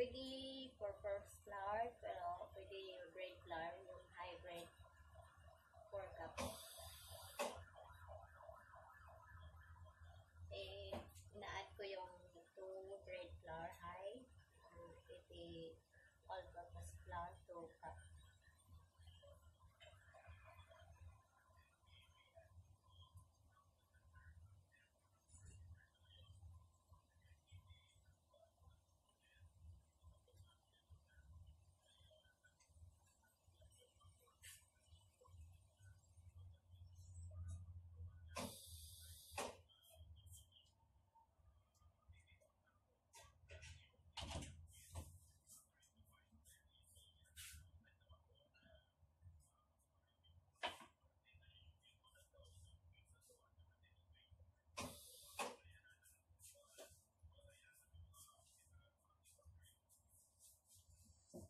pwede purpose flour, pero pwede bread flour, yung hybrid 4 cup. Eh, ina-add ko yung 2 bread flour high, and pwede all-purpose flour 2 cup.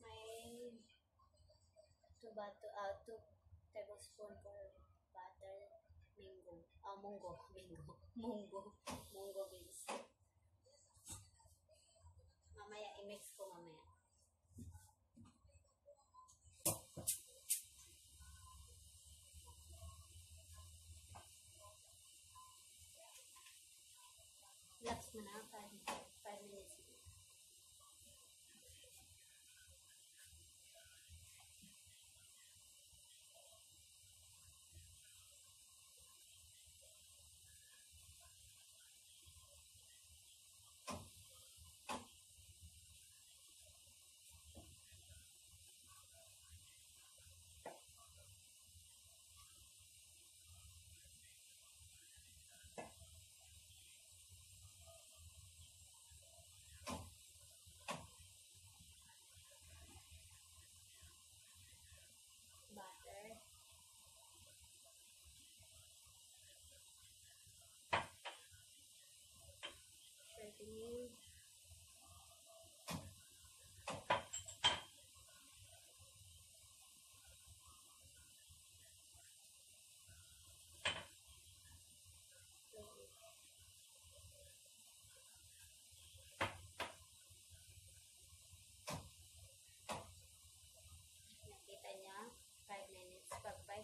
May 2 bato, uh, 2 tablespoon for butter, mango, ah, munggo, mango, munggo, munggo beans. Mamaya, i-mix ko mamaya. Relax mo na,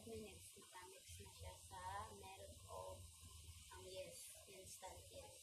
minutes, matamix na siya sa milk of ang um, yes, instant yes.